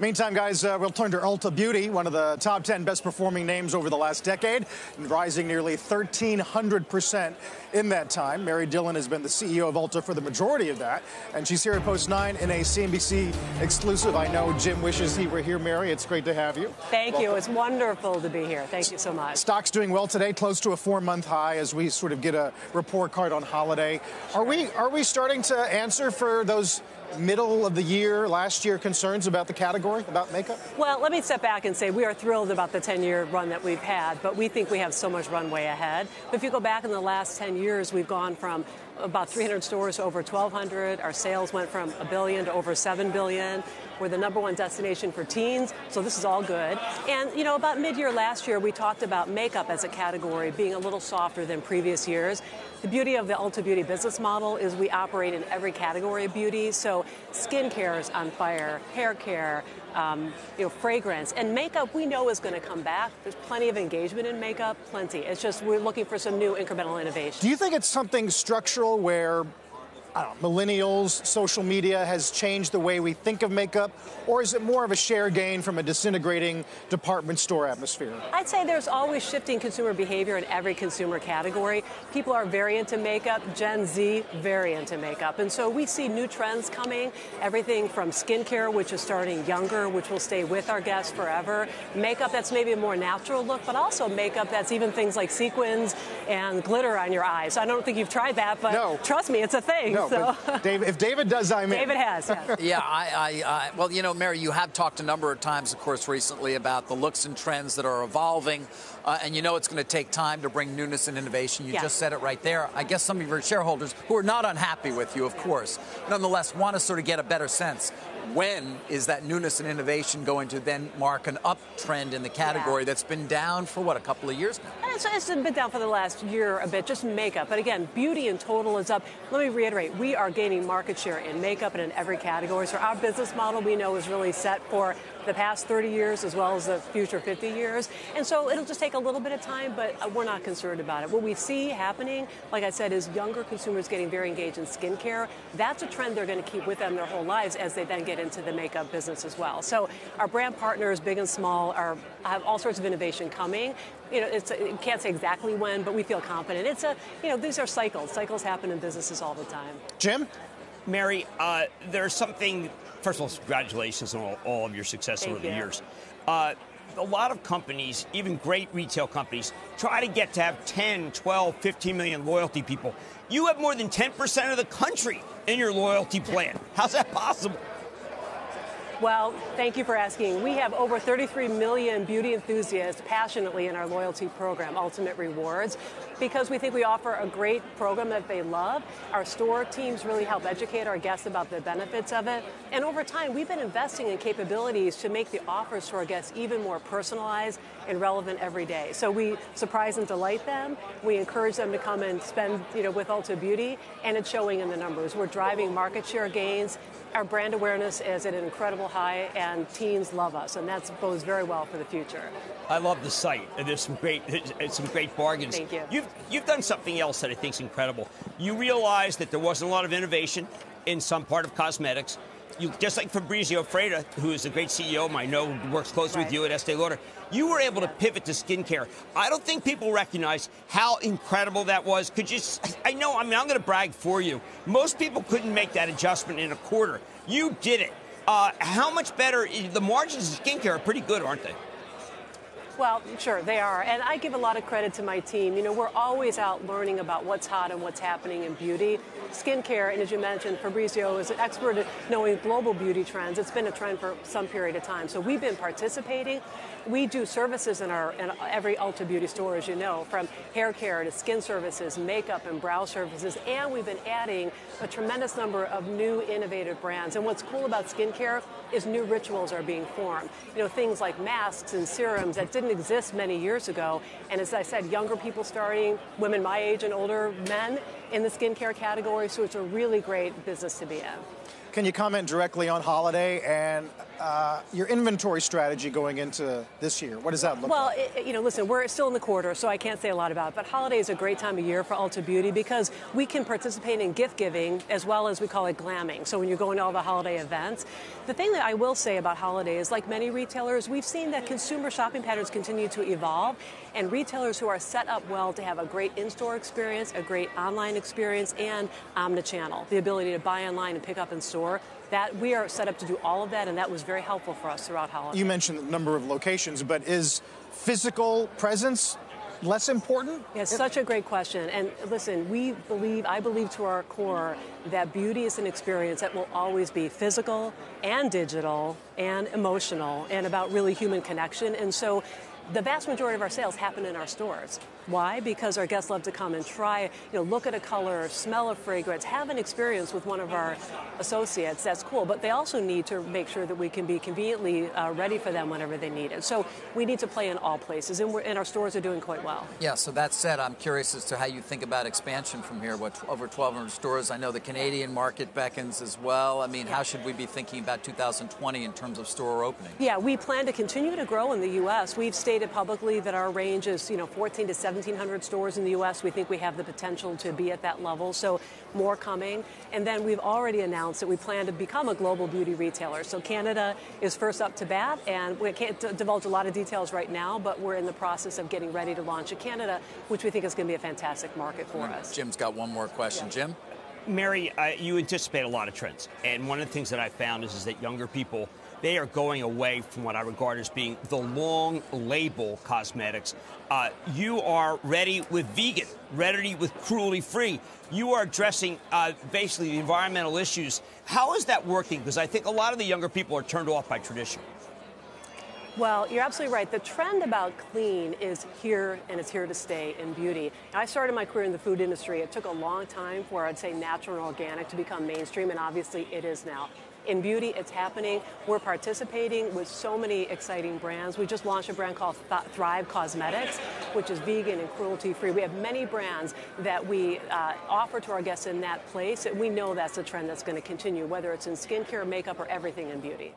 Meantime, guys, uh, we'll turn to Ulta Beauty, one of the top 10 best performing names over the last decade, rising nearly 1,300% in that time. Mary Dillon has been the CEO of Ulta for the majority of that, and she's here at Post 9 in a CNBC exclusive. I know Jim wishes he were here, Mary. It's great to have you. Thank Welcome. you. It's wonderful to be here. Thank you so much. Stock's doing well today, close to a four-month high as we sort of get a report card on holiday. Are we are we starting to answer for those middle of the year, last year concerns about the category, about makeup? Well, let me step back and say we are thrilled about the 10 year run that we've had, but we think we have so much runway ahead. But if you go back in the last 10 years, we've gone from about 300 stores over 1,200. Our sales went from a billion to over 7 billion. We're the number one destination for teens, so this is all good. And, you know, about mid year last year, we talked about makeup as a category being a little softer than previous years. The beauty of the Ulta Beauty business model is we operate in every category of beauty. So skincare is on fire, hair care, um, you know, fragrance, and makeup we know is going to come back. There's plenty of engagement in makeup, plenty. It's just we're looking for some new incremental innovation. Do you think it's something structural where know, millennials, social media has changed the way we think of makeup, or is it more of a share gain from a disintegrating department store atmosphere? I'd say there's always shifting consumer behavior in every consumer category. People are very into makeup, Gen Z, very into makeup. And so we see new trends coming, everything from skincare, which is starting younger, which will stay with our guests forever, makeup that's maybe a more natural look, but also makeup that's even things like sequins and glitter on your eyes. I don't think you've tried that, but no. trust me, it's a thing. No so. David, if David does, I'm in. David has, yeah. yeah, I, I, I, well, you know, Mary, you have talked a number of times, of course, recently about the looks and trends that are evolving, uh, and you know it's going to take time to bring newness and innovation. You yeah. just said it right there. I guess some of your shareholders who are not unhappy with you, of course, nonetheless want to sort of get a better sense when is that newness and innovation going to then mark an uptrend in the category yeah. that's been down for what a couple of years now? It's, it's been down for the last year a bit, just makeup. But again, beauty in total is up. Let me reiterate: we are gaining market share in makeup and in every category. So our business model, we know, is really set for the past 30 years as well as the future 50 years. And so it'll just take a little bit of time, but uh, we're not concerned about it. What we see happening, like I said, is younger consumers getting very engaged in skincare. That's a trend they're going to keep with them their whole lives as they then get into the makeup business as well. So our brand partners, big and small, are have all sorts of innovation coming. You know, it's a, can't say exactly when, but we feel confident. It's a, you know, these are cycles. Cycles happen in businesses all the time. Jim? Mary, uh, there's something first of all, congratulations on all, all of your success Thank over you. the years. Uh, a lot of companies, even great retail companies, try to get to have 10, 12, 15 million loyalty people. You have more than 10% of the country in your loyalty plan. How's that possible? Well, thank you for asking. We have over 33 million beauty enthusiasts passionately in our loyalty program, Ultimate Rewards, because we think we offer a great program that they love. Our store teams really help educate our guests about the benefits of it. And over time, we've been investing in capabilities to make the offers to our guests even more personalized and relevant every day. So we surprise and delight them. We encourage them to come and spend, you know, with Ulta Beauty, and it's showing in the numbers. We're driving market share gains our brand awareness is at an incredible high, and teens love us, and that bodes very well for the future. I love the site. There's some great, some great bargains. Thank you. You've you've done something else that I think is incredible. You realized that there wasn't a lot of innovation in some part of cosmetics you just like Fabrizio Freda, who is a great CEO, I know works closely right. with you at Estee Lauder, you were able to pivot to skincare. I don't think people recognize how incredible that was. Could you? I know. I mean, I'm going to brag for you. Most people couldn't make that adjustment in a quarter. You did it. Uh, how much better? The margins in skincare are pretty good, aren't they? Well, sure, they are. And I give a lot of credit to my team. You know, we're always out learning about what's hot and what's happening in beauty. Skincare, and as you mentioned, Fabrizio is an expert at knowing global beauty trends. It's been a trend for some period of time. So we've been participating. We do services in our in every Ulta Beauty store, as you know, from hair care to skin services, makeup and brow services, and we've been adding a tremendous number of new innovative brands. And what's cool about skincare is new rituals are being formed. You know, things like masks and serums that didn't exist many years ago. And as I said, younger people starting, women my age and older, men in the skincare category. So it's a really great business to be in. Can you comment directly on holiday and uh, your inventory strategy going into this year? What does that look well, like? Well, you know, listen, we're still in the quarter, so I can't say a lot about it. But holiday is a great time of year for Ulta Beauty because we can participate in gift giving as well as we call it glamming. So when you're going to all the holiday events, the thing that I will say about holiday is, like many retailers, we've seen that consumer shopping patterns continue to evolve, and retailers who are set up well to have a great in-store experience, a great online experience, and omnichannel, the ability to buy online and pick up in store that we are set up to do all of that, and that was very helpful for us throughout holiday. You mentioned the number of locations, but is physical presence less important? Yeah, such a great question. And listen, we believe, I believe to our core, that beauty is an experience that will always be physical and digital and emotional and about really human connection. And so the vast majority of our sales happen in our stores. Why? Because our guests love to come and try, you know, look at a color, smell a fragrance, have an experience with one of our associates. That's cool. But they also need to make sure that we can be conveniently uh, ready for them whenever they need it. So we need to play in all places, and, and, our stores are doing quite well. Yeah. So that said, I'm curious as to how you think about expansion from here. What over 1,200 stores? I know the Canadian market beckons as well. I mean, how should we be thinking about 2020 in terms of store opening? Yeah, we plan to continue to grow in the U.S. We've stated publicly that our range is, you know, 14 to 17 1,700 stores in the U.S. We think we have the potential to be at that level, so more coming. And then we've already announced that we plan to become a global beauty retailer. So Canada is first up to bat, and we can't divulge a lot of details right now, but we're in the process of getting ready to launch in Canada, which we think is going to be a fantastic market for us. Jim's got one more question. Yeah. Jim? Mary, uh, you anticipate a lot of trends. And one of the things that I found is, is that younger people – they are going away from what I regard as being the long label cosmetics. Uh, you are ready with vegan, ready with cruelty free. You are addressing uh, basically the environmental issues. How is that working? Because I think a lot of the younger people are turned off by tradition. Well, you're absolutely right. The trend about clean is here and it's here to stay in beauty. I started my career in the food industry. It took a long time for, I'd say, natural and organic to become mainstream, and obviously it is now. In beauty, it's happening. We're participating with so many exciting brands. We just launched a brand called Thrive Causemetics, which is vegan and cruelty free. We have many brands that we uh, offer to our guests in that place, we know that's a trend that's going to continue, whether it's in skincare, makeup, or everything in beauty.